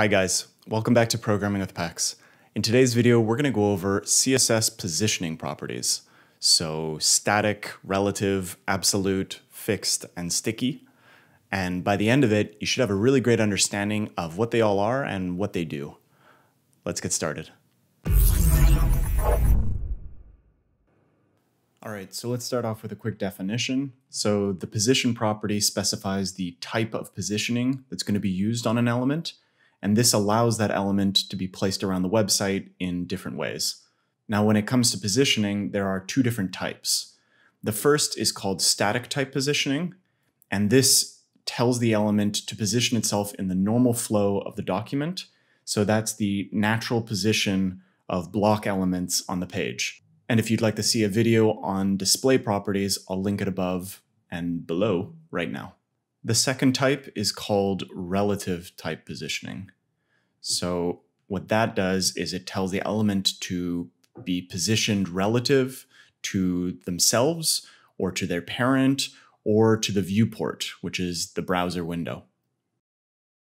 Hi guys, welcome back to Programming with Pax. In today's video, we're going to go over CSS positioning properties. So static, relative, absolute, fixed, and sticky. And by the end of it, you should have a really great understanding of what they all are and what they do. Let's get started. All right, so let's start off with a quick definition. So the position property specifies the type of positioning that's going to be used on an element and this allows that element to be placed around the website in different ways. Now, when it comes to positioning, there are two different types. The first is called static type positioning, and this tells the element to position itself in the normal flow of the document. So that's the natural position of block elements on the page. And if you'd like to see a video on display properties, I'll link it above and below right now. The second type is called relative type positioning. So what that does is it tells the element to be positioned relative to themselves or to their parent or to the viewport, which is the browser window.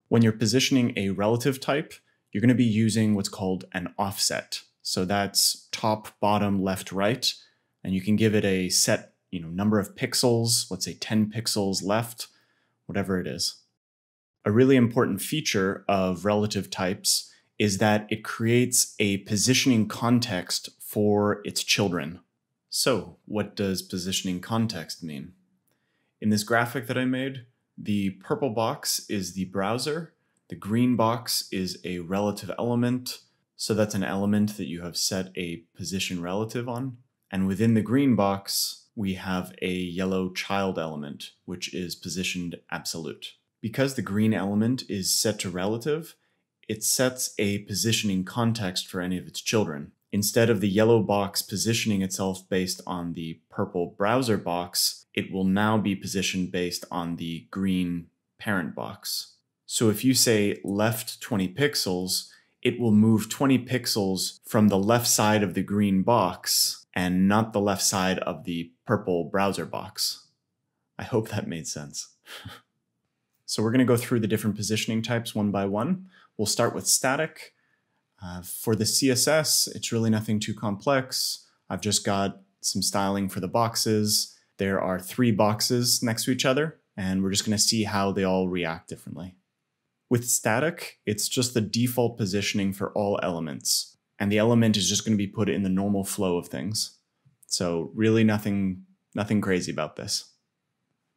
When you're positioning a relative type, you're going to be using what's called an offset. So that's top, bottom, left, right, and you can give it a set, you know, number of pixels, let's say 10 pixels left, whatever it is. A really important feature of relative types is that it creates a positioning context for its children. So, what does positioning context mean? In this graphic that I made, the purple box is the browser, the green box is a relative element, so that's an element that you have set a position relative on. And within the green box, we have a yellow child element, which is positioned absolute. Because the green element is set to relative, it sets a positioning context for any of its children. Instead of the yellow box positioning itself based on the purple browser box, it will now be positioned based on the green parent box. So if you say left 20 pixels, it will move 20 pixels from the left side of the green box and not the left side of the purple browser box. I hope that made sense. so we're going to go through the different positioning types one by one. We'll start with static. Uh, for the CSS, it's really nothing too complex. I've just got some styling for the boxes. There are three boxes next to each other, and we're just going to see how they all react differently. With static, it's just the default positioning for all elements and the element is just going to be put in the normal flow of things. So really nothing, nothing crazy about this.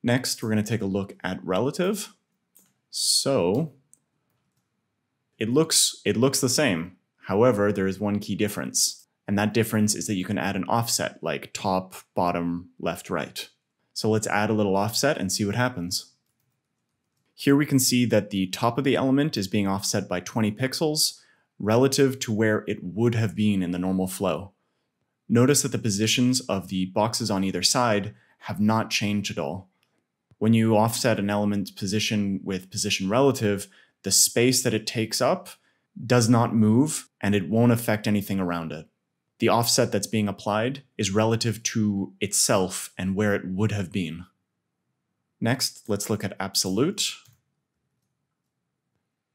Next, we're going to take a look at relative. So it looks, it looks the same. However, there is one key difference. And that difference is that you can add an offset like top, bottom, left, right. So let's add a little offset and see what happens. Here we can see that the top of the element is being offset by 20 pixels relative to where it would have been in the normal flow. Notice that the positions of the boxes on either side have not changed at all. When you offset an element's position with position relative, the space that it takes up does not move and it won't affect anything around it. The offset that's being applied is relative to itself and where it would have been. Next, let's look at absolute.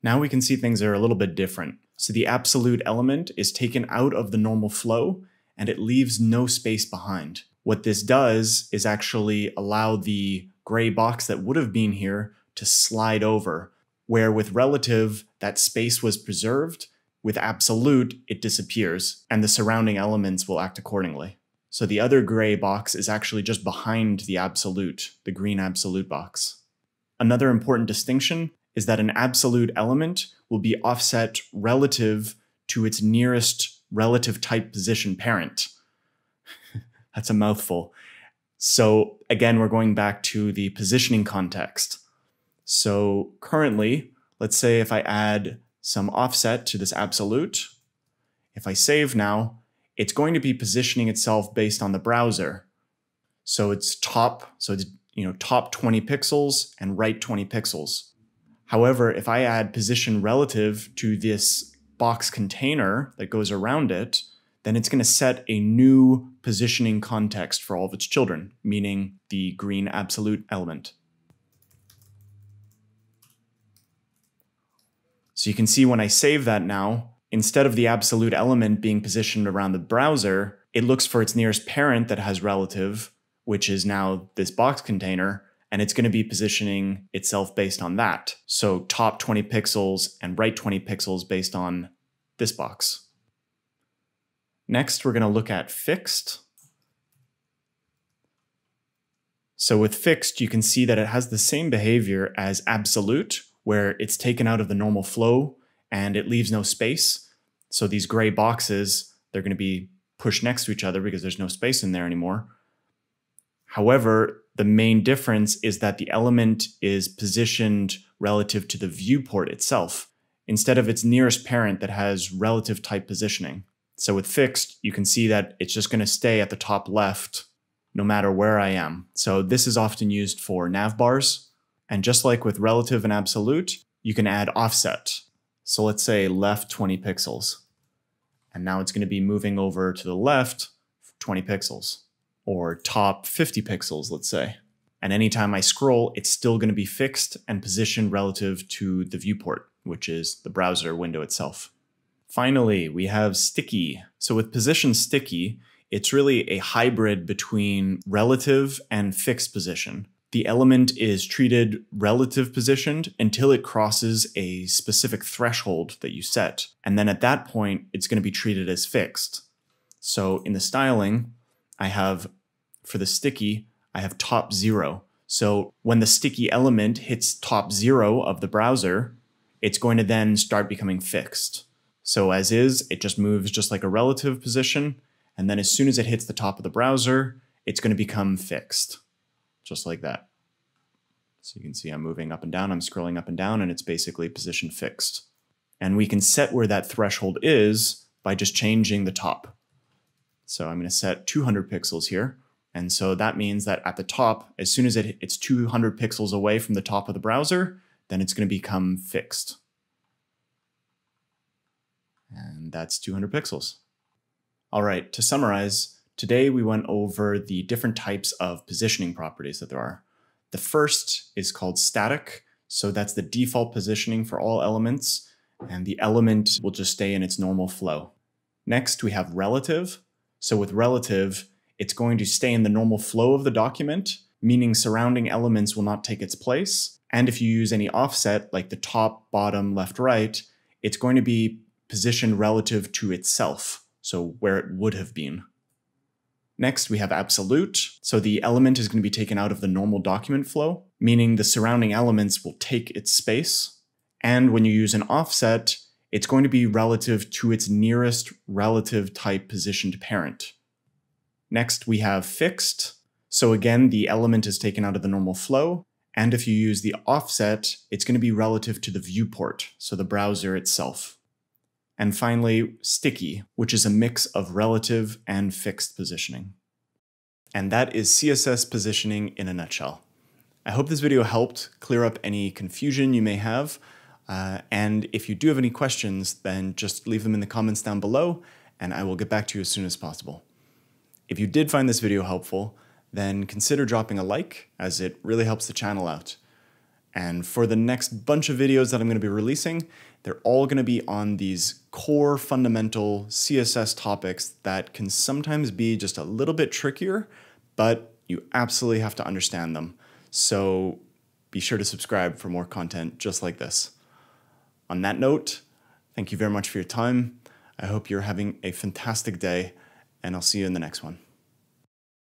Now we can see things are a little bit different. So the absolute element is taken out of the normal flow and it leaves no space behind. What this does is actually allow the gray box that would have been here to slide over, where with relative, that space was preserved. With absolute, it disappears, and the surrounding elements will act accordingly. So the other gray box is actually just behind the absolute, the green absolute box. Another important distinction is that an absolute element will be offset relative to its nearest relative type position parent. That's a mouthful. So again, we're going back to the positioning context. So currently, let's say if I add some offset to this absolute, if I save now, it's going to be positioning itself based on the browser. So it's top, so it's you know top 20 pixels and right 20 pixels. However, if I add position relative to this box container that goes around it, then it's going to set a new positioning context for all of its children, meaning the green absolute element. So you can see when I save that now, instead of the absolute element being positioned around the browser, it looks for its nearest parent that has relative, which is now this box container, and it's going to be positioning itself based on that. So top 20 pixels and right 20 pixels based on this box. Next, we're going to look at fixed. So with fixed, you can see that it has the same behavior as absolute, where it's taken out of the normal flow and it leaves no space. So these gray boxes, they're going to be pushed next to each other because there's no space in there anymore. However, the main difference is that the element is positioned relative to the viewport itself instead of its nearest parent that has relative type positioning. So with fixed, you can see that it's just going to stay at the top left no matter where I am. So this is often used for nav bars. And just like with relative and absolute, you can add offset. So let's say left 20 pixels. And now it's going to be moving over to the left 20 pixels or top 50 pixels, let's say. And anytime I scroll, it's still going to be fixed and positioned relative to the viewport, which is the browser window itself. Finally, we have sticky. So with position sticky, it's really a hybrid between relative and fixed position. The element is treated relative positioned until it crosses a specific threshold that you set. And then at that point, it's going to be treated as fixed. So in the styling, I have for the sticky, I have top zero. So when the sticky element hits top zero of the browser, it's going to then start becoming fixed. So as is, it just moves just like a relative position. And then as soon as it hits the top of the browser, it's going to become fixed, just like that. So you can see I'm moving up and down, I'm scrolling up and down, and it's basically position fixed. And we can set where that threshold is by just changing the top. So I'm going to set 200 pixels here. And so that means that at the top, as soon as it, it's 200 pixels away from the top of the browser, then it's going to become fixed. And that's 200 pixels. All right, to summarize, today we went over the different types of positioning properties that there are. The first is called static. So that's the default positioning for all elements, and the element will just stay in its normal flow. Next, we have relative. So with relative, it's going to stay in the normal flow of the document, meaning surrounding elements will not take its place. And if you use any offset, like the top, bottom, left, right, it's going to be positioned relative to itself, so where it would have been. Next, we have absolute. So the element is going to be taken out of the normal document flow, meaning the surrounding elements will take its space. And when you use an offset, it's going to be relative to its nearest relative type positioned parent. Next, we have fixed. So again, the element is taken out of the normal flow. And if you use the offset, it's going to be relative to the viewport, so the browser itself. And finally, sticky, which is a mix of relative and fixed positioning. And that is CSS positioning in a nutshell. I hope this video helped clear up any confusion you may have. Uh, and if you do have any questions, then just leave them in the comments down below, and I will get back to you as soon as possible. If you did find this video helpful, then consider dropping a like, as it really helps the channel out. And for the next bunch of videos that I'm going to be releasing, they're all going to be on these core fundamental CSS topics that can sometimes be just a little bit trickier, but you absolutely have to understand them. So be sure to subscribe for more content just like this. On that note, thank you very much for your time. I hope you're having a fantastic day, and I'll see you in the next one.